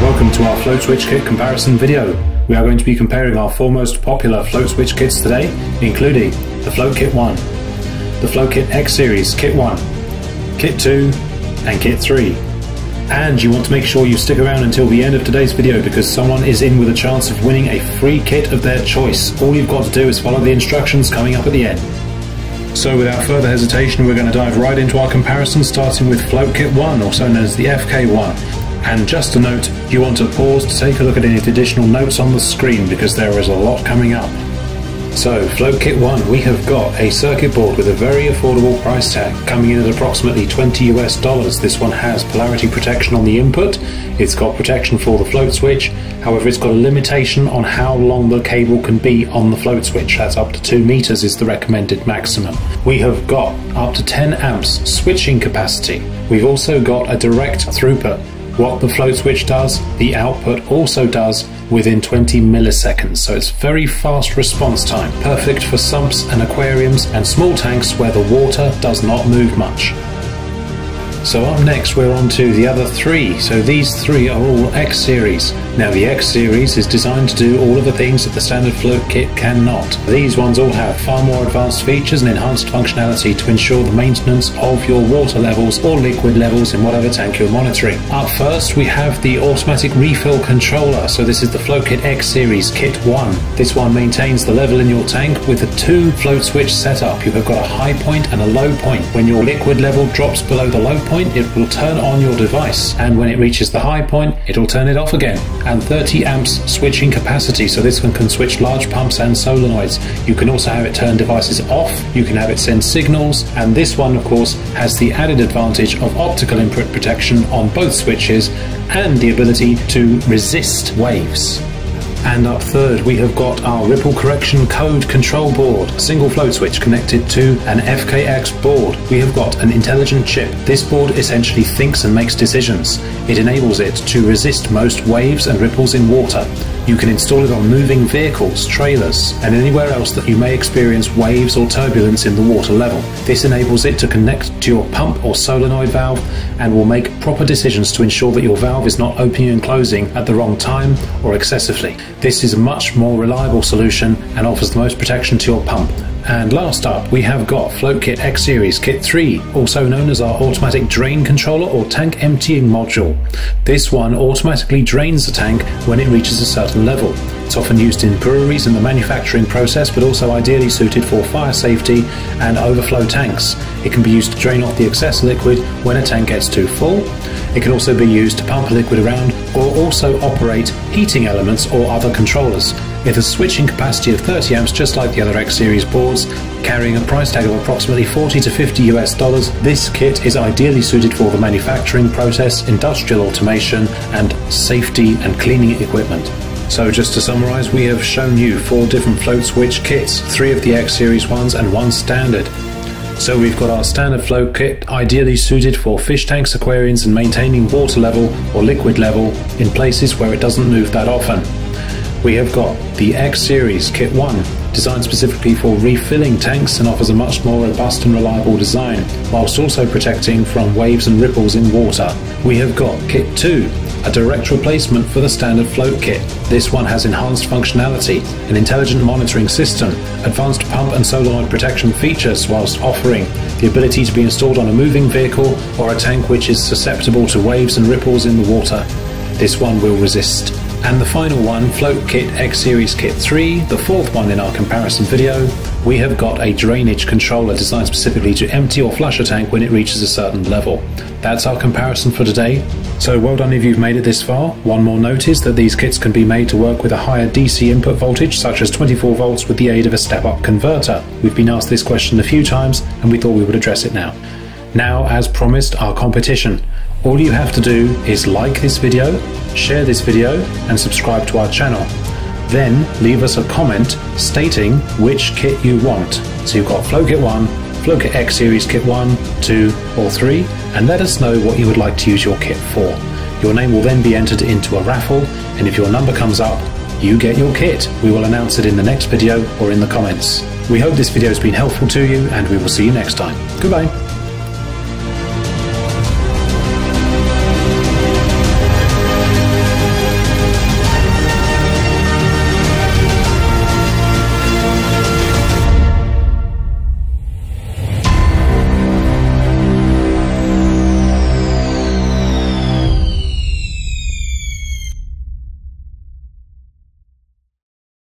Welcome to our float switch kit comparison video. We are going to be comparing our four most popular float switch kits today, including the Float Kit 1, the Float Kit X Series Kit 1, Kit 2, and Kit 3. And you want to make sure you stick around until the end of today's video because someone is in with a chance of winning a free kit of their choice. All you've got to do is follow the instructions coming up at the end. So without further hesitation, we're going to dive right into our comparison, starting with Float Kit 1, also known as the FK1. And just a note, you want to pause to take a look at any additional notes on the screen because there is a lot coming up. So, Float Kit 1, we have got a circuit board with a very affordable price tag, coming in at approximately 20 US dollars. This one has polarity protection on the input, it's got protection for the float switch, however, it's got a limitation on how long the cable can be on the float switch. That's up to 2 meters is the recommended maximum. We have got up to 10 amps switching capacity. We've also got a direct throughput. What the float switch does, the output also does within 20 milliseconds, so it's very fast response time, perfect for sumps and aquariums and small tanks where the water does not move much. So up next we're on to the other three. So these three are all X series. Now the X series is designed to do all of the things that the standard float kit cannot. These ones all have far more advanced features and enhanced functionality to ensure the maintenance of your water levels or liquid levels in whatever tank you're monitoring. Up first we have the automatic refill controller. So this is the Float Kit X series kit 1. This one maintains the level in your tank with a two float switch setup. You have got a high point and a low point. When your liquid level drops below the low point, it will turn on your device, and when it reaches the high point, it'll turn it off again. And 30 amps switching capacity, so this one can switch large pumps and solenoids. You can also have it turn devices off, you can have it send signals, and this one, of course, has the added advantage of optical input protection on both switches and the ability to resist waves. And up third, we have got our ripple correction code control board, single float switch connected to an FKX board. We have got an intelligent chip. This board essentially thinks and makes decisions. It enables it to resist most waves and ripples in water. You can install it on moving vehicles, trailers, and anywhere else that you may experience waves or turbulence in the water level. This enables it to connect to your pump or solenoid valve and will make proper decisions to ensure that your valve is not opening and closing at the wrong time or excessively. This is a much more reliable solution and offers the most protection to your pump. And last up, we have got Float Kit X Series Kit 3, also known as our automatic drain controller or tank emptying module. This one automatically drains the tank when it reaches a certain level. It's often used in breweries in the manufacturing process, but also ideally suited for fire safety and overflow tanks. It can be used to drain off the excess liquid when a tank gets too full. It can also be used to pump liquid around or also operate heating elements or other controllers. It has switching capacity of 30 amps just like the other X series boards, carrying a price tag of approximately 40 to 50 US dollars. This kit is ideally suited for the manufacturing process, industrial automation, and safety and cleaning equipment. So just to summarize, we have shown you four different float switch kits, three of the X series ones and one standard. So we've got our standard float kit, ideally suited for fish tanks, aquariums and maintaining water level or liquid level in places where it doesn't move that often. We have got the X Series Kit 1, designed specifically for refilling tanks and offers a much more robust and reliable design, whilst also protecting from waves and ripples in water. We have got Kit 2, a direct replacement for the standard float kit. This one has enhanced functionality, an intelligent monitoring system, advanced pump and solenoid protection features, whilst offering the ability to be installed on a moving vehicle or a tank which is susceptible to waves and ripples in the water. This one will resist. And the final one, Float Kit X Series Kit 3, the fourth one in our comparison video, we have got a drainage controller designed specifically to empty or flush a tank when it reaches a certain level. That's our comparison for today. So well done if you've made it this far. One more note is that these kits can be made to work with a higher DC input voltage such as 24 volts with the aid of a step-up converter. We've been asked this question a few times and we thought we would address it now. Now, as promised, our competition. All you have to do is like this video, share this video, and subscribe to our channel. Then leave us a comment stating which kit you want. So you've got Float Kit 1, Float Kit X Series Kit 1, 2, or 3, and let us know what you would like to use your kit for. Your name will then be entered into a raffle, and if your number comes up, you get your kit. We will announce it in the next video or in the comments. We hope this video has been helpful to you, and we will see you next time. Goodbye.